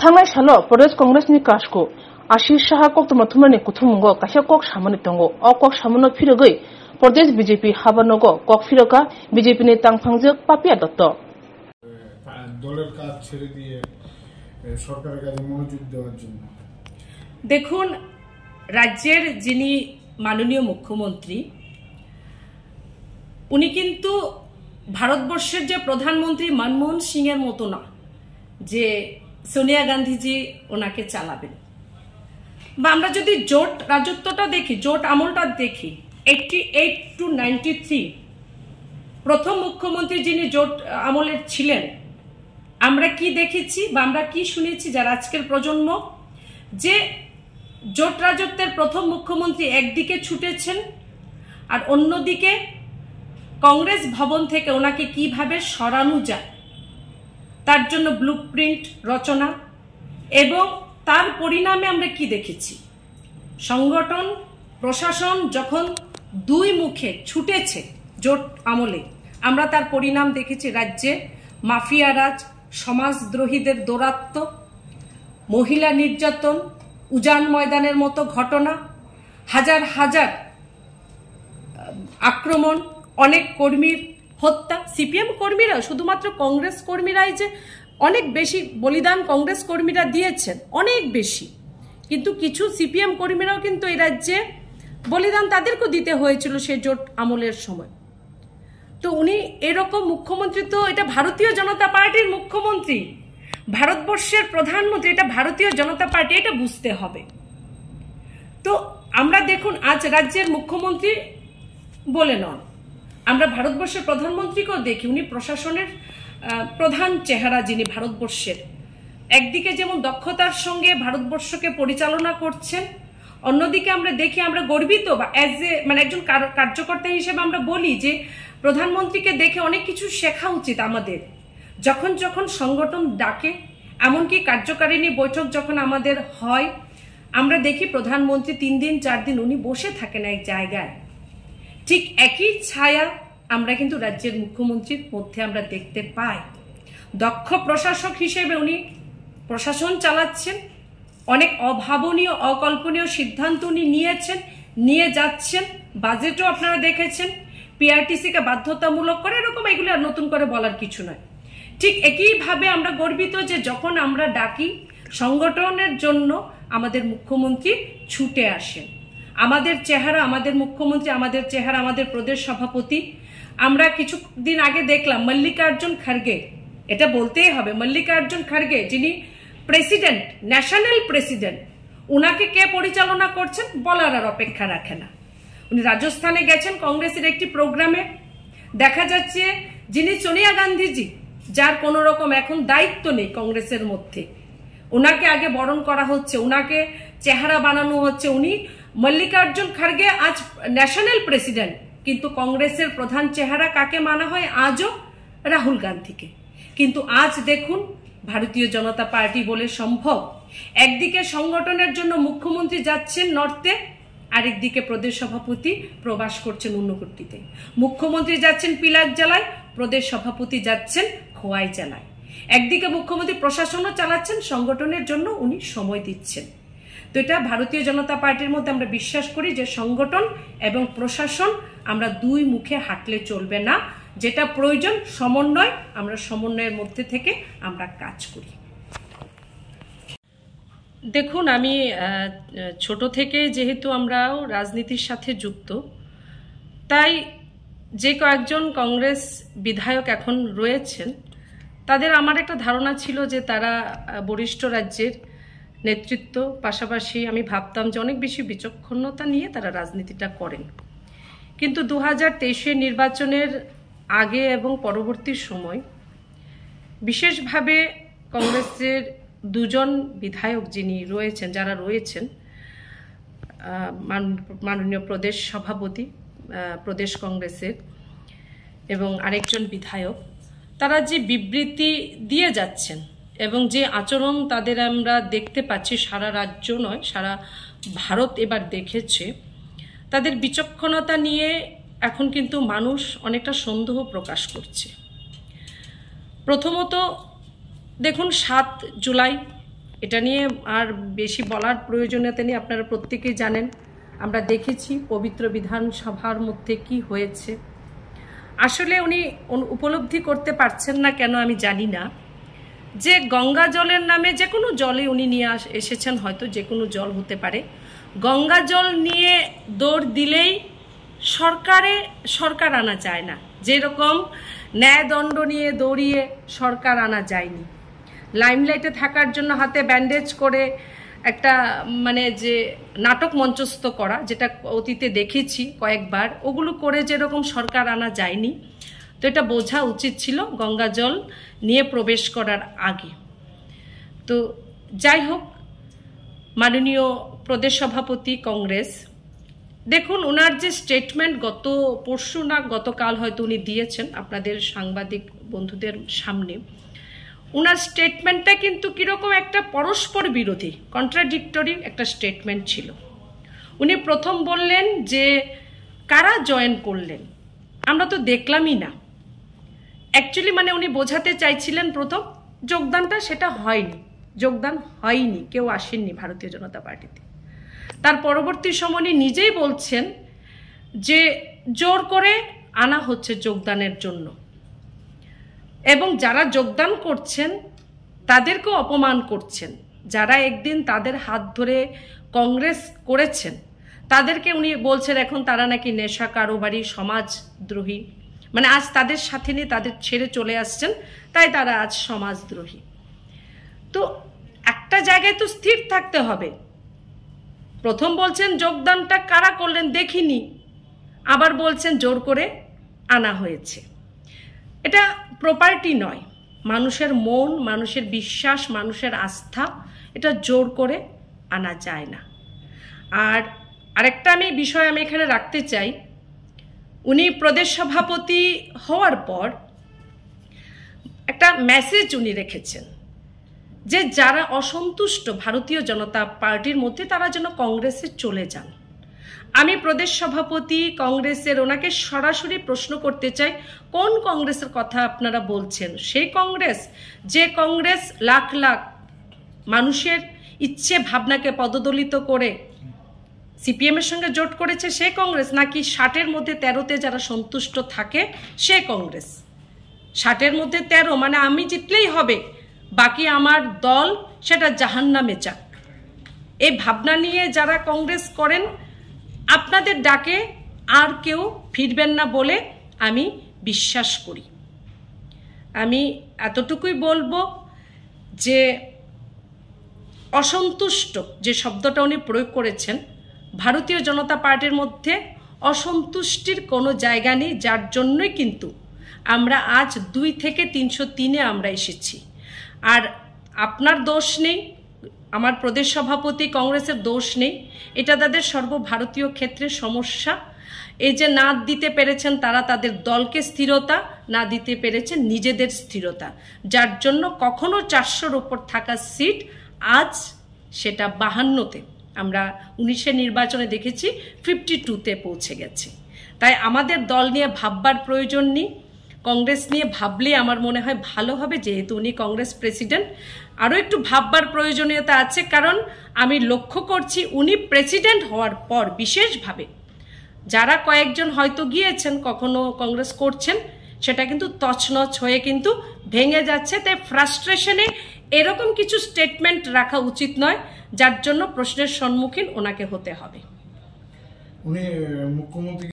থাংলাই সাল প্রদেশ কংগ্রেস নি কাসকো আশিস সাহা কক মাথুমানি কুথুমঙ্গ কাশা কক সামনে তঙ্গ অ কক সামনে ফিরে গই প্রদেশ বিজেপি হাবানগ কক ফিরকা বিজেপি নে তাংফাংজ পাপিয়া দত্ত দেখুন রাজ্যের যিনি মাননীয় মুখ্যমন্ত্রী উনি কিন্তু ভারতবর্ষের যে প্রধানমন্ত্রী মনমোহন সিং এর মতো না যে সোনিয়া গান্ধীজি ওনাকে চালাবেন। বা আমরা যদি জোট রাজত্বটা দেখি, জোট আমলটা দেখি eighty eight to ninety three প্রথম মুখ্যমন্ত্রী যিনি জোট আমলের ছিলেন, আমরা কি দেখেছি বা আমরা কি শুনেছি যারা আজকের প্রজন্ম? যে জোট রাজত্বের প্রথম মুখ্যমন্ত্রী একদিকে ছুটেছেন আর অন্যদিকে কংগ্রেস ভবন থেকে ওনাকে কীভাবে সরানো যায়? তার জন্য ব্লুপ্রিন্ট রচনা এবং তার পরিণামে আমরা কি দেখেছি? সংগঠন, প্রশাসন যখন দুই মুখে ছুটেছে জোট আমলে, আমরা তার পরিণাম দেখেছি রাজ্যে। মাফিয়ারাজ সমাজদ্রোহীদের দৌরাত্ম, মহিলা নির্যাতন, উজান ময়দানের মতো ঘটনা, হাজার হাজার আক্রমণ, অনেক কর্মীর হত্যা, সিপিএম কর্মীরা, শুধুমাত্র কংগ্রেস কর্মীরাই যে অনেক বেশি বলিদান কংগ্রেস কর্মীরা দিয়েছেন, অনেক বেশি। কিন্তু কিছু সিপিএম কর্মীরাও কিন্তু এই রাজ্যে বলিদান তাদেরকেও দিতে হয়েছিল সে জোট আমলের সময়। তো উনি এরকম মুখ্যমন্ত্রী তো এটা ভারতীয় জনতা পার্টির মুখ্যমন্ত্রী। ভারতবর্ষের প্রধানমন্ত্রী, এটা ভারতীয় জনতা পার্টি, এটা বুঝতে হবে। তো আমরা দেখুন, আজ রাজ্যের মুখ্যমন্ত্রী বলে নন। আমরা ভারতবর্ষের প্রধানমন্ত্রীকেও দেখি, উনি প্রশাসনের প্রধান চেহারা যিনি ভারতবর্ষের। একদিকে যেমন দক্ষতার সঙ্গে ভারতবর্ষকে পরিচালনা করছেন, অন্যদিকে আমরা দেখি আমরা গর্বিত বা অ্যাজ এ মানে একজন কার- কার্যকর্তা হিসেবে আমরা বলি যে প্রধানমন্ত্রীকে দেখে অনেক কিছু শেখা উচিত আমাদের। যখন যখন সংগঠন ডাকে, এমনকি কার্যকারিণী বৈঠক যখন আমাদের হয়, আমরা দেখি প্রধানমন্ত্রী তিন দিন, চার দিন উনি বসে থাকেন এক জায়গায়। ঠিক একই ছায়া আমরা কিন্তু রাজ্যের মুখ্যমন্ত্রীর মধ্যে আমরা দেখতে পাই। দক্ষ প্রশাসক হিসেবে উনি প্রশাসন চালাচ্ছেন, অনেক অভাবনীয়, অকল্পনীয় সিদ্ধান্ত উনি নিয়েছেন, নিয়ে যাচ্ছেন, বাজেটও আপনারা দেখেছেন পিআরটিসিকে বাধ্যতামূলক করে, এরকম এগুলো আর নতুন করে বলার কিছু নয়। ঠিক একইভাবে আমরা গর্বিত যে যখন আমরা ডাকি, সংগঠনের জন্য আমাদের মুখ্যমন্ত্রী ছুটে আসেন। আমাদের চেহারা, আমাদের মুখ্যমন্ত্রী, আমাদের চেহারা, আমাদের প্রদেশ সভাপতি, আমরা কিছুদিন আগে দেখলাম মল্লিকার্জুন খার্গে, এটা বলতেই হবে, মল্লিকার্জুন খার্গে যিনি প্রেসিডেন্ট, ন্যাশনাল প্রেসিডেন্ট, উনাকে কে পরিচালনা করছেন বলার আর অপেক্ষা রাখে না। উনি রাজস্থানে গেছেন, কংগ্রেসের একটি প্রোগ্রামে। দেখা যাচ্ছে যিনি সোনিয়া গান্ধীজি, যার কোনো রকম এখন দায়িত্ব নেই কংগ্রেসের মধ্যে। ওনাকে আগে বরণ করা হচ্ছে ওনাকে চেহারা বানানো হচ্ছে, উনি মল্লিকার্জুন খার্গে আজ ন্যাশনাল প্রেসিডেন্ট, কিন্তু কংগ্রেসের প্রধান চেহারা কাকে মানা হয় আজও রাহুল গান্ধীকে। কিন্তু আজ দেখুন, ভারতীয় জনতা পার্টি বলে সম্ভব। একদিকে সংগঠনের জন্য মুখ্যমন্ত্রী যাচ্ছেন নর্থে, আরেকদিকে প্রদেশ সভাপতি প্রবাস করছেন ঊনকোটিতে মুখ্যমন্ত্রী যাচ্ছেন পিলাক জেলায়, প্রদেশ সভাপতি যাচ্ছেন খোয়াই জেলায়। একদিকে মুখ্যমন্ত্রী প্রশাসনও চালাচ্ছেন, সংগঠনের জন্য উনি সময় দিচ্ছেন। তো এটা ভারতীয় জনতা পার্টির মধ্যে আমরা বিশ্বাস করি যে সংগঠন এবং প্রশাসন আমরা দুই মুখে হাঁটলে চলবে না। যেটা প্রয়োজন, সমন্বয়, আমরা সমন্বয়ের মধ্যে থেকে আমরা কাজ করি। দেখুন, আমি ছোট থেকে যেহেতু আমরাও রাজনীতির সাথে যুক্ত, তাই যে কয়েকজন কংগ্রেস বিধায়ক এখন রয়েছেন, তাদের আমার একটা ধারণা ছিল যে তারা বরিষ্ঠ রাজ্যের নেতৃত্ব, পাশাপাশি আমি ভাবতাম যে অনেক বেশি বিচক্ষণতা নিয়ে তারা রাজনীতিটা করেন। কিন্তু দু হাজার নির্বাচনের আগে এবং পরবর্তী সময় বিশেষভাবে কংগ্রেসের দুজন বিধায়ক যিনি রয়েছেন, যারা রয়েছেন মান- মাননীয় প্রদেশ সভাপতি প্রদেশ কংগ্রেসের এবং আরেকজন বিধায়ক, তারা যে বিবৃতি দিয়ে যাচ্ছেন এবং যে আচরণ তাদের আমরা দেখতে পাচ্ছি, সারা রাজ্য নয়, সারা ভারত এবার দেখেছে, তাদের বিচক্ষণতা নিয়ে এখন কিন্তু মানুষ অনেকটা সন্দেহ প্রকাশ করছে। প্রথমত, দেখুন, সাত জুলাই, এটা নিয়ে আর বেশি বলার প্রয়োজনীয়তা নেই, আপনারা প্রত্যেকেই জানেন, আমরা দেখেছি পবিত্র বিধানসভার মধ্যে কি হয়েছে। আসলে উনি উপলব্ধি করতে পারছেন না কেন আমি জানি না। যে গঙ্গা জলের নামে যে কোনো জলে উনি নিয়ে এসেছেন, হয়তো যে কোনো জল হতে পারে। গঙ্গা জল নিয়ে দৌড় দিলেই সরকারে, সরকার আনা যায় না। যেরকম ন্যায়দণ্ড নিয়ে দৌড়িয়ে সরকার আনা যায়নি। লাইমলাইটে থাকার জন্য হাতে ব্যান্ডেজ করে একটা মানে যে নাটক মঞ্চস্থ করা, যেটা অতীতে দেখেছি কয়েকবার, ওগুলো করে যেরকম সরকার আনা যায়নি তো এটা বোঝা উচিত ছিল গঙ্গা জল নিয়ে প্রবেশ করার আগে। তো যাই হোক, মাননীয় প্রদেশ সভাপতি, কংগ্রেস, দেখুন ওনার যে স্টেটমেন্ট গত পরশু না, গতকাল হয়তো উনি দিয়েছেন আপনাদের সাংবাদিক বন্ধুদের সামনে ওনার স্টেটমেন্টটা কিন্তু কীরকম একটা পরস্পর বিরোধী কন্ট্রাডিক্টরি একটা স্টেটমেন্ট ছিল। উনি প্রথম বললেন যে, কারা জয়েন করলেন? আমরা তো দেখলামই না। অ্যাকচুয়ালি মানে উনি বোঝাতে চাইছিলেন প্রথম, যোগদানটা সেটা হয়নি। যোগদান হয়নি, কেউ আসেননি ভারতীয় জনতা পার্টিতে। তার পরবর্তী সময় উনি নিজেই বলছেন যে জোর করে আনা হচ্ছে যোগদানের জন্য। এবং যারা যোগদান করছেন, তাদেরকেও অপমান করছেন। যারা একদিন তাদের হাত ধরে কংগ্রেস করেছেন, তাদেরকে উনি বলছেন, এখন তারা নাকি নেশা কারোবারি সমাজদ্রোহী। মানে আজ তাদের সাথে নিয়ে তাদের ছেড়ে চলে আসছেন, তাই তারা আজ সমাজদ্রোহী। তো একটা জায়গায় তো স্থির থাকতে হবে। প্রথম বলছেন, যোগদানটা কারা করলেন দেখিনি। আবার বলছেন, জোর করে আনা হয়েছে। এটা প্রপার্টি নয়। মানুষের মন, মানুষের বিশ্বাস, মানুষের আস্থা, এটা জোর করে আনা যায় না। আর আরেকটা আমি বিষয় আমি এখানে রাখতে চাই উনি প্রদেশ সভাপতি হওয়ার পর একটা মেসেজ উনি রেখেছেন যে যারা অসন্তুষ্ট ভারতীয় জনতা পার্টির মধ্যে, তারা যেন কংগ্রেসে চলে যান। আমি প্রদেশ সভাপতি, কংগ্রেসের ওনাকে সরাসরি প্রশ্ন করতে চাই, কোন কংগ্রেসের কথা আপনারা বলছেন? সেই কংগ্রেস, যে কংগ্রেস লাখ লাখ মানুষের ইচ্ছে ভাবনাকে পদদলিত করে সিপিএম এর সঙ্গে জোট করেছে সে কংগ্রেস, নাকি ষাটের মধ্যে তেরোতে যারা সন্তুষ্ট থাকে সে কংগ্রেস? ষাটের মধ্যে তেরো মানে আমি জিতলেই হবে, বাকি আমার দল সেটা জাহান্নামে যাক। এই ভাবনা নিয়ে যারা কংগ্রেস করেন, আপনাদের ডাকে আর কেউ ফিরবেন না বলে আমি বিশ্বাস করি। আমি এতটুকুই বলব যে অসন্তুষ্ট যে শব্দটা উনি প্রয়োগ করেছেন ভারতীয় জনতা পার্টির মধ্যে অসন্তুষ্টির কোনো জায়গা নেই, যার জন্যই কিন্তু আমরা আজ দুই থেকে তিনশো তিনে আমরা এসেছি। আর আপনার দোষ নেই, আমার প্রদেশ সভাপতি, কংগ্রেসের দোষ নেই, এটা তাদের সর্বভারতীয় ক্ষেত্রে সমস্যা। এই যে না দিতে পেরেছেন তারা তাদের দলকে স্থিরতা, না দিতে পেরেছেন নিজেদের স্থিরতা। যার জন্য কখনো চারশোর ওপর থাকা সিট আজ সেটা বাহান্নতে আমরা উনিশের নির্বাচনে দেখেছি ফিফটি টুতে পৌঁছে গেছে। তাই আমাদের দল নিয়ে ভাববার প্রয়োজন নেই। কংগ্রেস নিয়ে ভাবলে আমার মনে হয় ভালো হবে, যেহেতু উনি কংগ্রেস প্রেসিডেন্ট। আরও একটু ভাববার প্রয়োজনীয়তা আছে, কারণ আমি লক্ষ্য করছি উনি প্রেসিডেন্ট হওয়ার পর বিশেষভাবে। যারা কয়েকজন হয়তো গিয়েছেন, কখনো কংগ্রেস করছেন, সেটা কিন্তু তছনছ হয়ে কিন্তু ভেঙে যাচ্ছে। তাই ফ্রাস্ট্রেশনে এরকম কিছু স্টেটমেন্ট রাখা উচিত নয়, যার জন্য প্রশ্নের সম্মুখীন ওনাকে হতে হবে। উনি মুখ্যমন্ত্রী